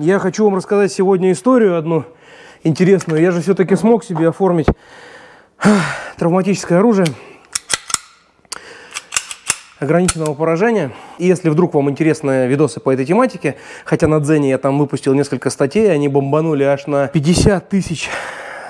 Я хочу вам рассказать сегодня историю одну интересную. Я же все-таки смог себе оформить травматическое оружие ограниченного поражения. И если вдруг вам интересны видосы по этой тематике, хотя на Дзене я там выпустил несколько статей, они бомбанули аж на 50 тысяч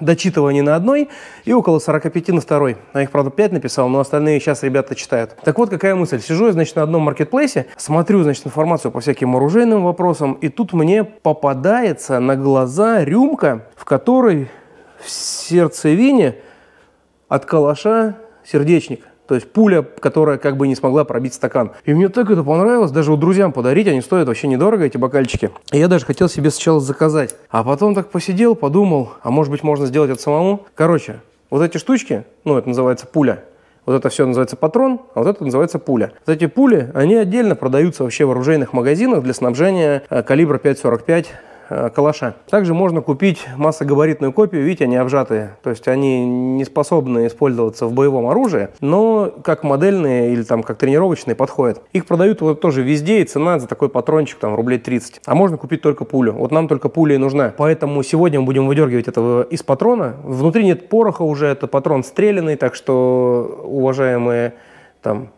дочитываний на одной и около 45 на второй. Я их, правда, 5 написал, но остальные сейчас ребята читают. Так вот, какая мысль. Сижу я, значит, на одном маркетплейсе, смотрю, значит, информацию по всяким оружейным вопросам, и тут мне попадается на глаза рюмка, в которой в сердцевине от калаша сердечник. То есть пуля, которая как бы не смогла пробить стакан. И мне так это понравилось, даже вот друзьям подарить, они стоят вообще недорого, эти бокальчики. И я даже хотел себе сначала заказать. А потом так посидел, подумал, а может быть можно сделать это самому. Короче, вот эти штучки, ну это называется пуля, вот это все называется патрон, а вот это называется пуля. Вот эти пули, они отдельно продаются вообще в оружейных магазинах для снабжения э, калибра 5.45 Э, калаша. Также можно купить массогабаритную копию, видите, они обжатые, то есть они не способны использоваться в боевом оружии, но как модельные или там как тренировочные подходят. Их продают вот тоже везде, и цена за такой патрончик там рублей 30. А можно купить только пулю. Вот нам только пуля и нужна. Поэтому сегодня мы будем выдергивать этого из патрона. Внутри нет пороха уже, это патрон стрелянный, так что, уважаемые там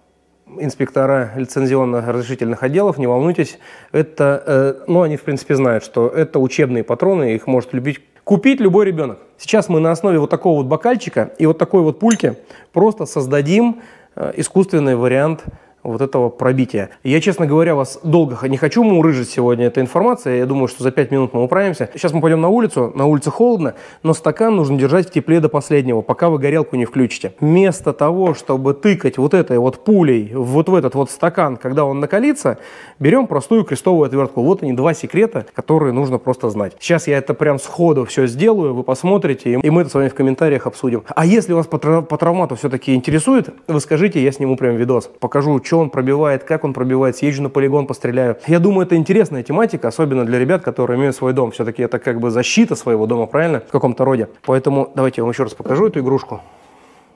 инспектора лицензионно-разрешительных отделов, не волнуйтесь, это, э, ну, они, в принципе, знают, что это учебные патроны, их может любить купить любой ребенок. Сейчас мы на основе вот такого вот бокальчика и вот такой вот пульки просто создадим э, искусственный вариант вот этого пробития. Я, честно говоря, вас долго не хочу мурыжить сегодня этой информацией. Я думаю, что за 5 минут мы управимся. Сейчас мы пойдем на улицу. На улице холодно, но стакан нужно держать в тепле до последнего, пока вы горелку не включите. Вместо того, чтобы тыкать вот этой вот пулей вот в этот вот стакан, когда он накалится, берем простую крестовую отвертку. Вот они два секрета, которые нужно просто знать. Сейчас я это прям сходу все сделаю, вы посмотрите, и мы это с вами в комментариях обсудим. А если вас по, по травмату все-таки интересует, вы скажите, я сниму прям видос. Покажу, что он пробивает, как он пробивает, съезжу на полигон, постреляю. Я думаю, это интересная тематика, особенно для ребят, которые имеют свой дом. Все-таки это как бы защита своего дома, правильно? В каком-то роде. Поэтому давайте я вам еще раз покажу эту игрушку.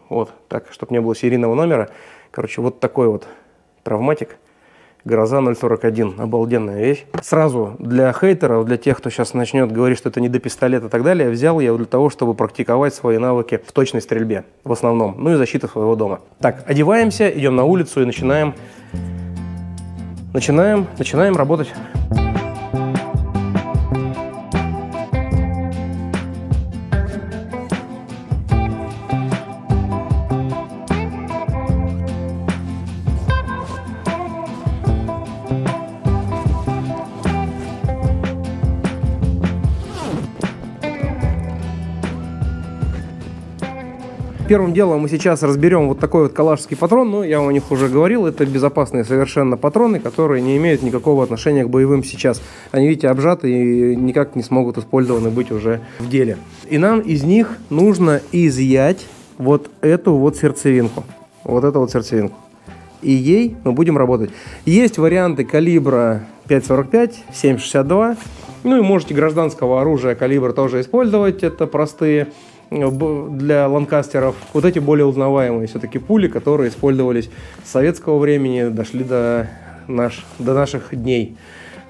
Вот, так, чтобы не было серийного номера. Короче, вот такой вот травматик. Гроза 041. Обалденная вещь. Сразу для хейтеров, для тех, кто сейчас начнет говорить, что это не до пистолета и так далее, взял я для того, чтобы практиковать свои навыки в точной стрельбе в основном. Ну и защита своего дома. Так, одеваемся, идем на улицу и начинаем, начинаем, начинаем работать. Первым делом мы сейчас разберем вот такой вот калашский патрон. Ну, я о них уже говорил, это безопасные совершенно патроны, которые не имеют никакого отношения к боевым сейчас. Они, видите, обжаты и никак не смогут использованы быть уже в деле. И нам из них нужно изъять вот эту вот сердцевинку. Вот эту вот сердцевинку. И ей мы будем работать. Есть варианты калибра 5.45, 7.62. Ну и можете гражданского оружия калибр тоже использовать. Это простые для ланкастеров. Вот эти более узнаваемые все-таки пули, которые использовались с советского времени, дошли до, наш, до наших дней.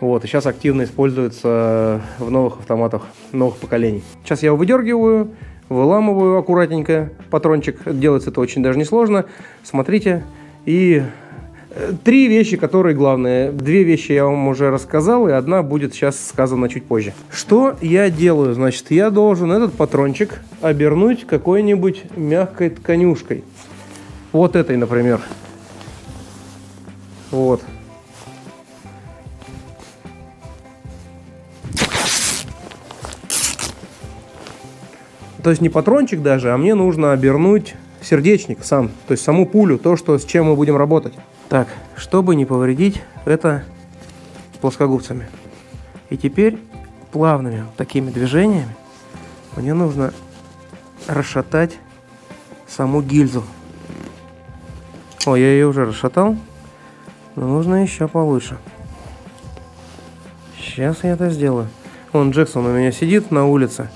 Вот, и сейчас активно используются в новых автоматах новых поколений. Сейчас я его выдергиваю, выламываю аккуратненько патрончик. Делается это очень даже несложно. Смотрите. И Три вещи, которые главные. Две вещи я вам уже рассказал, и одна будет сейчас сказана чуть позже. Что я делаю? Значит, я должен этот патрончик обернуть какой-нибудь мягкой тканюшкой. Вот этой, например. Вот. То есть не патрончик даже, а мне нужно обернуть сердечник сам, то есть саму пулю, то, что, с чем мы будем работать. Так, чтобы не повредить это плоскогубцами. И теперь плавными такими движениями мне нужно расшатать саму гильзу. О, я ее уже расшатал, но нужно еще получше. Сейчас я это сделаю. Вон Джексон у меня сидит на улице.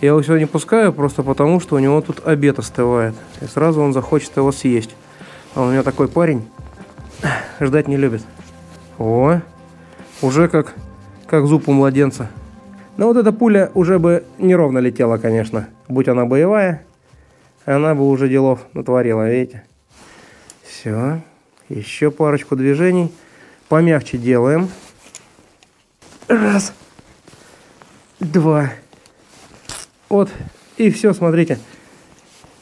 Я его сегодня пускаю просто потому, что у него тут обед остывает. И сразу он захочет его съесть. А у меня такой парень ждать не любит. О, уже как как зуб у младенца. Но вот эта пуля уже бы неровно летела, конечно. Будь она боевая, она бы уже делов натворила, видите? Все. Еще парочку движений. Помягче делаем. Раз. Два. Вот. И все, смотрите.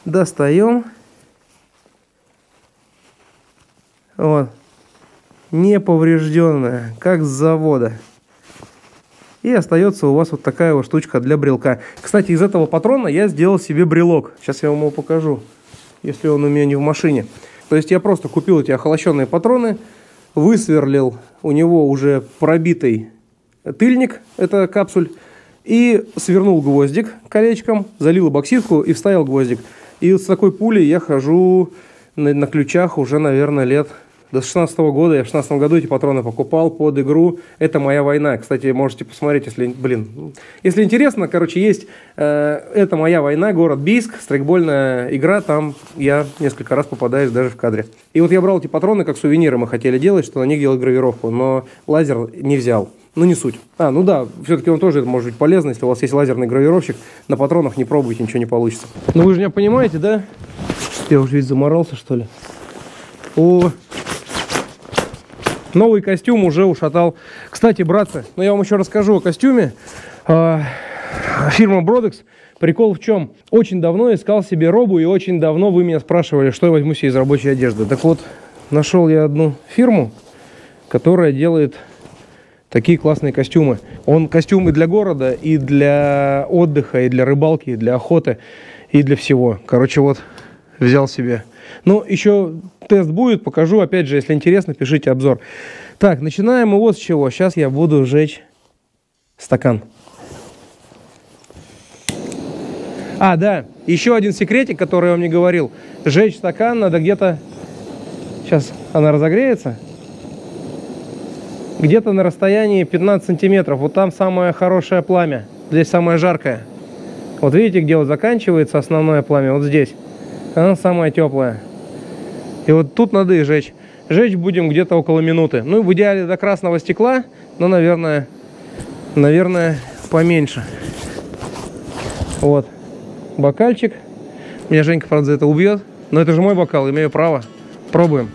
Достаем. Вот. Неповрежденная, как с завода. И остается у вас вот такая вот штучка для брелка. Кстати, из этого патрона я сделал себе брелок. Сейчас я вам его покажу, если он у меня не в машине. То есть я просто купил эти охолощенные патроны, высверлил у него уже пробитый тыльник, это капсуль, и свернул гвоздик колечком, залил бокситку и вставил гвоздик. И вот с такой пулей я хожу на, на ключах уже, наверное, лет до 16 -го года. Я в 16 году эти патроны покупал под игру «Это моя война». Кстати, можете посмотреть, если, блин, если интересно, короче, есть э, «Это моя война», город Бийск, страйкбольная игра, там я несколько раз попадаюсь даже в кадре. И вот я брал эти патроны как сувениры, мы хотели делать, что на них делать гравировку, но лазер не взял. Ну, не суть. А, ну да, все-таки он тоже может быть полезно, если у вас есть лазерный гравировщик. На патронах не пробуйте, ничего не получится. Ну, вы же меня понимаете, да? Я уже весь заморался, что ли? О, новый костюм уже ушатал. Кстати, братцы, ну я вам еще расскажу о костюме. А, фирма Brodex. Прикол в чем? Очень давно искал себе робу, и очень давно вы меня спрашивали, что я возьму себе из рабочей одежды. Так вот, нашел я одну фирму, которая делает такие классные костюмы. Он костюм и для города, и для отдыха, и для рыбалки, и для охоты, и для всего. Короче, вот взял себе. Ну, еще тест будет, покажу. Опять же, если интересно, пишите обзор. Так, начинаем мы вот с чего. Сейчас я буду жечь стакан. А, да, еще один секретик, который я вам не говорил. Жечь стакан надо где-то... Сейчас она разогреется где-то на расстоянии 15 сантиметров. Вот там самое хорошее пламя, здесь самое жаркое. Вот видите, где вот заканчивается основное пламя, вот здесь. Оно самое теплое. И вот тут надо и жечь. Жечь будем где-то около минуты. Ну, в идеале до красного стекла, но, наверное, наверное, поменьше. Вот. Бокальчик. Меня Женька, правда, за это убьет. Но это же мой бокал, имею право. Пробуем.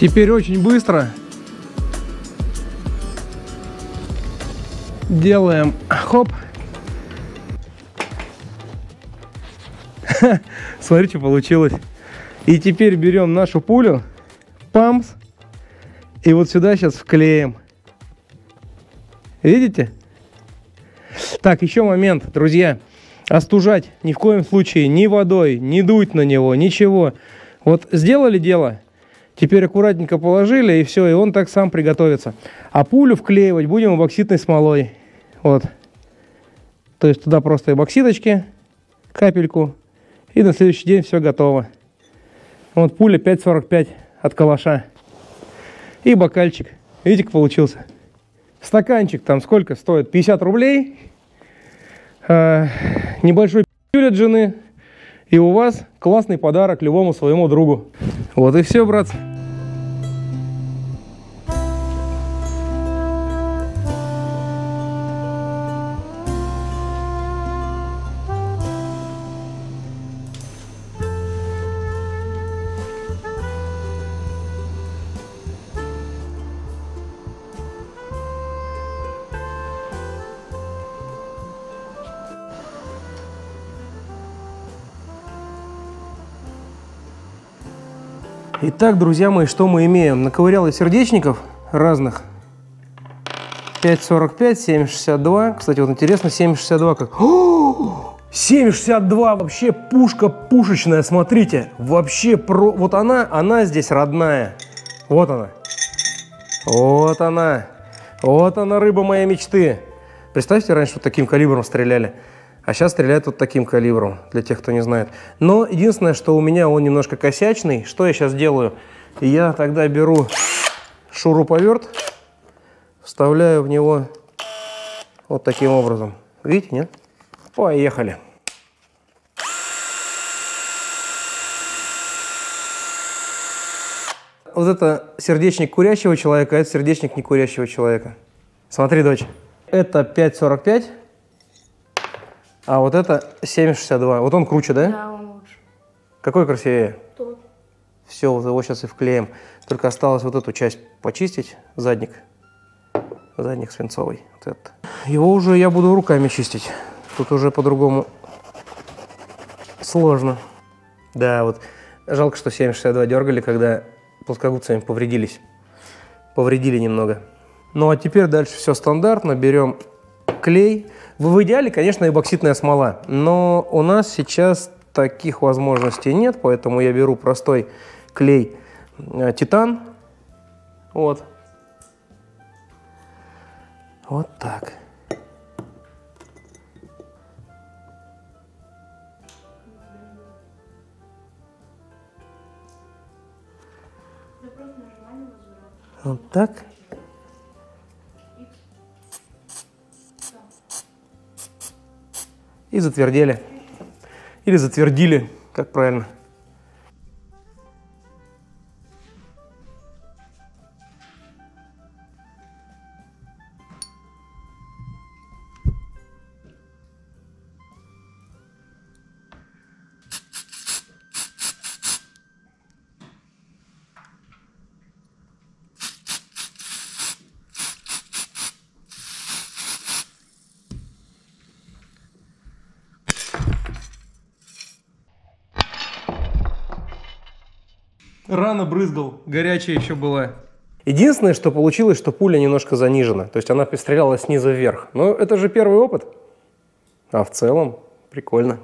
Теперь очень быстро делаем хоп. Смотрите, получилось. И теперь берем нашу пулю, памс, и вот сюда сейчас вклеим. Видите? Так, еще момент, друзья. Остужать ни в коем случае ни водой, не дуть на него, ничего. Вот сделали дело, Теперь аккуратненько положили, и все, и он так сам приготовится. А пулю вклеивать будем эбоксидной смолой. Вот. То есть туда просто эбоксидочки, капельку, и на следующий день все готово. Вот пуля 5,45 от калаша. И бокальчик. Видите, как получился? Стаканчик там сколько стоит? 50 рублей. А, небольшой пиль от жены. И у вас классный подарок любому своему другу. Вот и все, братцы. Итак, друзья мои, что мы имеем? Наковырял я сердечников разных. 5,45, 7,62. Кстати, вот интересно, 7,62 как... 7,62 вообще пушка пушечная, смотрите. Вообще про... Вот она, она здесь родная. Вот она. Вот она. Вот она, рыба моей мечты. Представьте, раньше вот таким калибром стреляли. А сейчас стреляют вот таким калибром, для тех, кто не знает. Но единственное, что у меня он немножко косячный. Что я сейчас делаю? Я тогда беру шуруповерт, вставляю в него вот таким образом. Видите, нет? Поехали. Вот это сердечник курящего человека, а это сердечник не курящего человека. Смотри, дочь. Это 5,45, а вот это 7,62. Вот он круче, да? Да, он лучше. Какой красивее? Тот. Все, вот его сейчас и вклеим. Только осталось вот эту часть почистить, задник. Задник свинцовый. Вот этот. Его уже я буду руками чистить. Тут уже по-другому сложно. Да, вот жалко, что 7,62 дергали, когда плоскогубцами повредились. Повредили немного. Ну а теперь дальше все стандартно. Берем клей. В идеале, конечно, эбоксидная смола. Но у нас сейчас таких возможностей нет, поэтому я беру простой клей э, титан. Вот. Вот так. Вот так. И затвердели. Или затвердили, как правильно. Рано брызгал, горячая еще была. Единственное, что получилось, что пуля немножко занижена. То есть она стреляла снизу вверх. Но это же первый опыт. А в целом прикольно.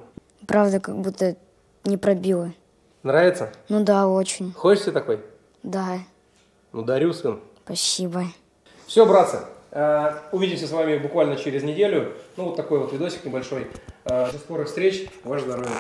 Правда, как будто не пробила. Нравится? Ну да, очень. Хочешь такой? Да, Ну, дарю, сын. спасибо. Все, братцы, э, увидимся с вами буквально через неделю. Ну, вот такой вот видосик небольшой. Э, До скорых встреч. Ваше здоровье.